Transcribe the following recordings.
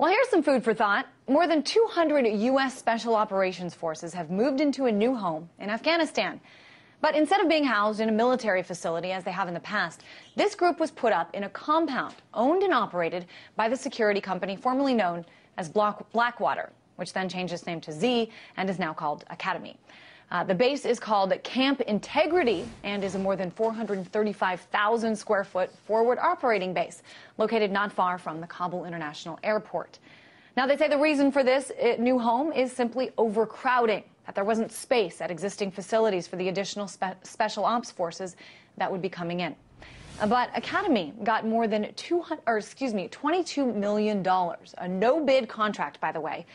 Well, here's some food for thought. More than 200 U.S. Special Operations Forces have moved into a new home in Afghanistan. But instead of being housed in a military facility as they have in the past, this group was put up in a compound owned and operated by the security company formerly known as Blackwater, which then changed its name to Xe and is now called Academi. Uh, the base is called Camp Integrity and is a more than 435,000 square foot forward operating base located not far from the Kabul International Airport. Now, they say the reason for this uh, new home is simply overcrowding, that there wasn't space at existing facilities for the additional spe special ops forces that would be coming in. Uh, but Academi got more than 200, or excuse me, $22 million, a no bid contract, by the way,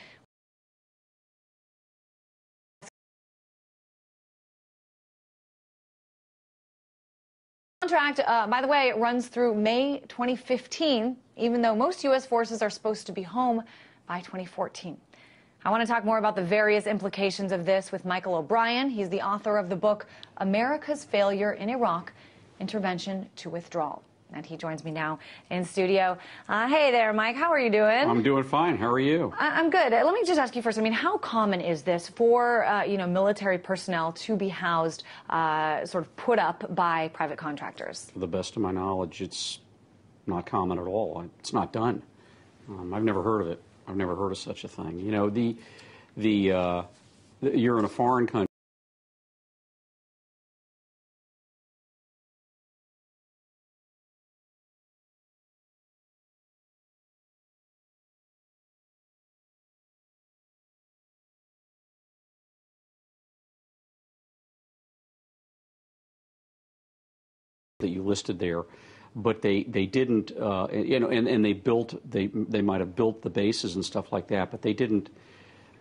contract, uh, by the way, runs through May 2015, even though most U.S. forces are supposed to be home by 2014. I want to talk more about the various implications of this with Michael O'Brien. He's the author of the book America's Failure in Iraq Intervention to Withdrawal and he joins me now in studio. Uh, hey there, Mike. How are you doing? I'm doing fine. How are you? I- am good. Let me just ask you first. I mean, how common is this for uh, you know military personnel to be housed, uh, sort of put up by private contractors? To the best of my knowledge, it's not common at all. It's not done. Um, I've never heard of it. I've never heard of such a thing. You know, the the, uh, the you're in a foreign country. That you listed there, but they, they didn't, uh, you know, and, and they built, they, they might have built the bases and stuff like that, but they didn't,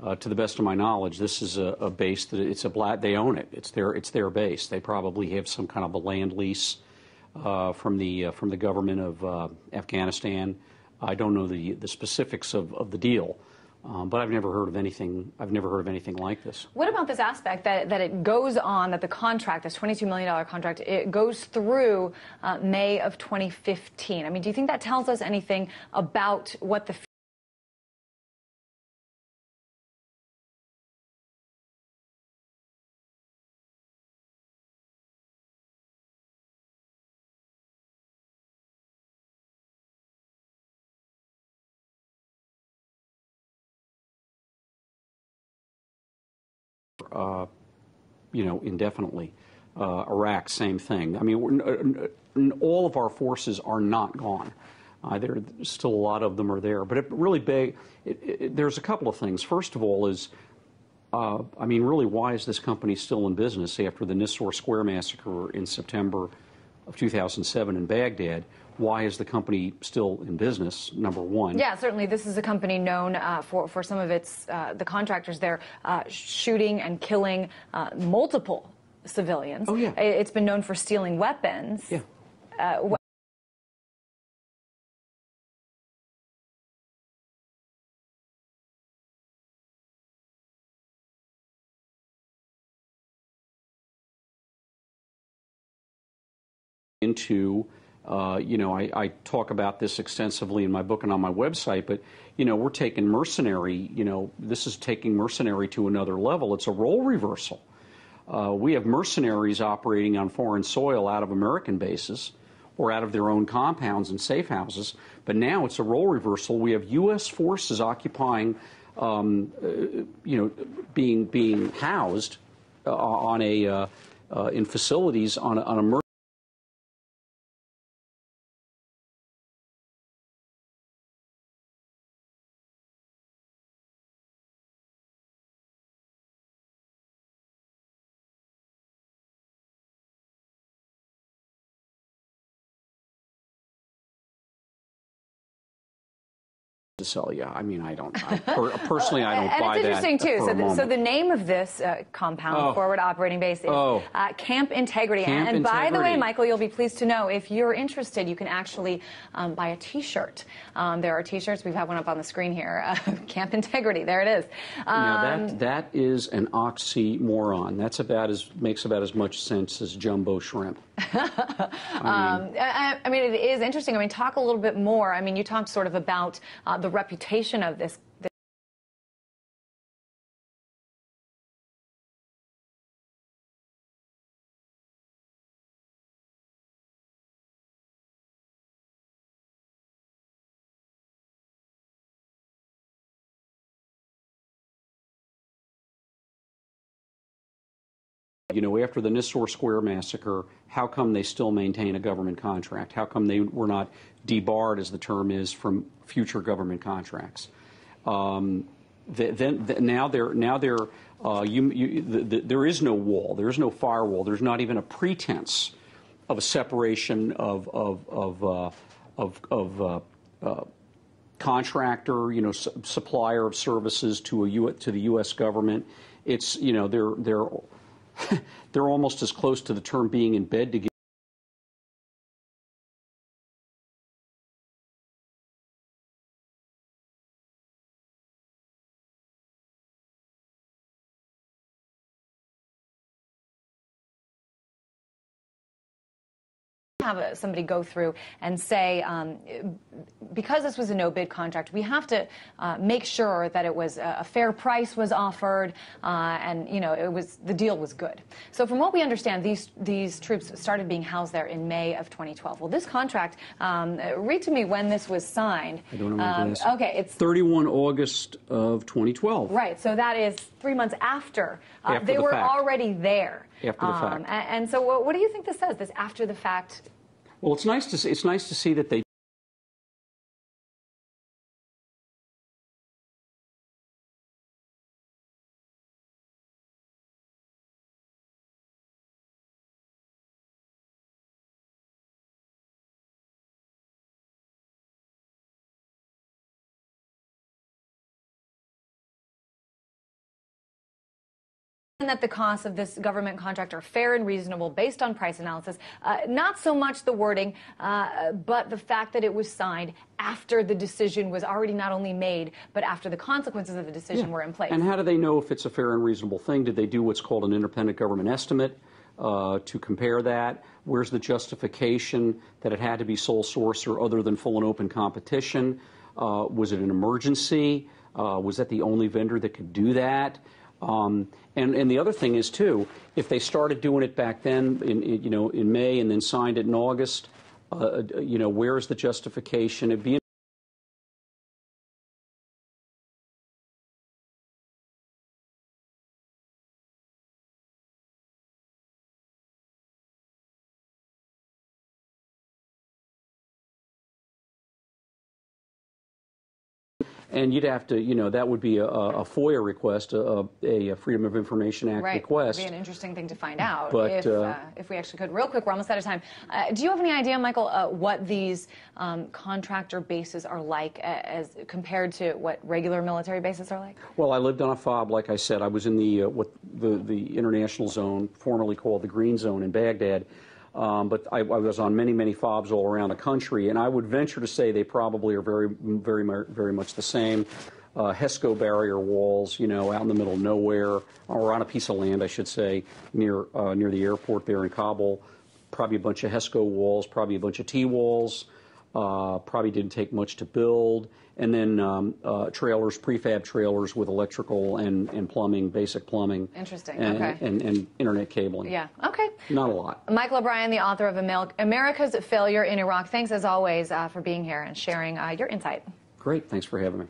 uh, to the best of my knowledge, this is a, a, base that it's a black, they own it. It's their, it's their base. They probably have some kind of a land lease uh, from, the, uh, from the government of uh, Afghanistan. I don't know the, the specifics of, of the deal. Um, but I've never heard of anything. I've never heard of anything like this. What about this aspect that, that it goes on that the contract, this $22 million contract, it goes through uh, May of 2015? I mean, do you think that tells us anything about what the uh, you know, indefinitely. Uh, Iraq, same thing. I mean, all of our forces are not gone. Uh, there, still a lot of them are there, but it really big. It, it, there's a couple of things. First of all, is uh, I mean, really, why is this company still in business after the Nisour Square massacre in September of 2007 in Baghdad? why is the company still in business? Number one. Yeah, certainly. This is a company known uh, for for some of its uh, the contractors there uh, shooting and killing uh, multiple civilians. Oh yeah. It's been known for stealing weapons. Yeah. Into uh, you know, I, I, talk about this extensively in my book and on my website, but, you know, we're taking mercenary, you know, this is taking mercenary to another level. It's a role reversal. Uh, we have mercenaries operating on foreign soil out of American bases or out of their own compounds and safe houses, but now it's a role reversal. We have U.S. forces occupying, um, uh, you know, being, being housed uh, on a, uh, in facilities on a, on a to sell you. I mean, I don't. I, per, personally, I don't and buy it's interesting that. too. So the, so the, name of this uh, compound, oh. forward operating base, is oh. uh, Camp Integrity. Camp and, and by the way, Michael, you'll be pleased to know if you're interested, you can actually um, buy a T-shirt. Um, there are T-shirts. We've had one up on the screen here. Uh, Camp Integrity. There it is. Um, now that that is an oxymoron. That's about as makes about as much sense as jumbo shrimp. I, mean, um, I, I, mean, it is interesting. I mean, talk a little bit more. I mean, you talked sort of about uh, the reputation of this? You know, after the Nisour Square massacre, how come they still maintain a government contract? How come they were not debarred, as the term is, from future government contracts? Um, then, now they're now they're uh, you, you, the, the, there is no wall, there is no firewall, there's not even a pretense of a separation of of of uh, of, of uh, uh contractor, you know, su supplier of services to a U to the U.S. government. It's you know they're they're they're almost as close to the term being in bed together. Have a, somebody go through and say, um, because this was a no-bid contract, we have to uh, make sure that it was a, a fair price was offered, uh, and you know it was the deal was good. So from what we understand, these these troops started being housed there in May of 2012. Well, this contract, um, read to me when this was signed. I don't know um, Okay, it's 31 August of 2012. Right. So that is three months after, uh, after they the were fact. already there. After the fact. Um, and, and, so, what, what do you think this says? This after the fact well, it's nice to see, it's nice to see that they that the costs of this government contract are fair and reasonable based on price analysis. Uh, not so much the wording, uh, but the fact that it was signed after the decision was already not only made, but after the consequences of the decision yeah. were in place. And how do they know if it's a fair and reasonable thing? Did they do what's called an independent government estimate? Uh, to compare that? Where's the justification that it had to be sole source or other than full and open competition? Uh, was it an emergency? Uh, was that the only vendor that could do that? Um, and, and the other thing is too, if they started doing it back then, in, in you know, in May and then signed it in August, uh, you know, where is the justification? It'd be and you'd have to, you know, that would be a, a FOIA request, a, a, Freedom of Information Act right. request. Would be an interesting thing to find out but, if, uh, uh, if we actually could. Real quick, we're almost out of time. Uh, do you have any idea, Michael, uh, what these um, contractor bases are like as compared to what regular military bases are like? Well, I lived on a FOB, like I said. I was in the uh, what the the international zone, formerly called the Green Zone in Baghdad. Um, but I, I, was on many, many fobs all around the country, and I would venture to say they probably are very, very, very much the same. Uh, HESCO barrier walls, you know, out in the middle of nowhere, or on a piece of land, I should say, near uh, near the airport there in Kabul. Probably a bunch of HESCO walls, probably a bunch of T walls. Uh, probably didn't take much to build. And then um, uh, trailers, prefab trailers with electrical and, and plumbing, basic plumbing. Interesting. And, okay. And, and, internet cabling. Yeah. Okay. Not a lot. Michael O'Brien, the author of America's Failure in Iraq. Thanks as always uh, for being here and sharing uh, your insight. Great. Thanks for having me.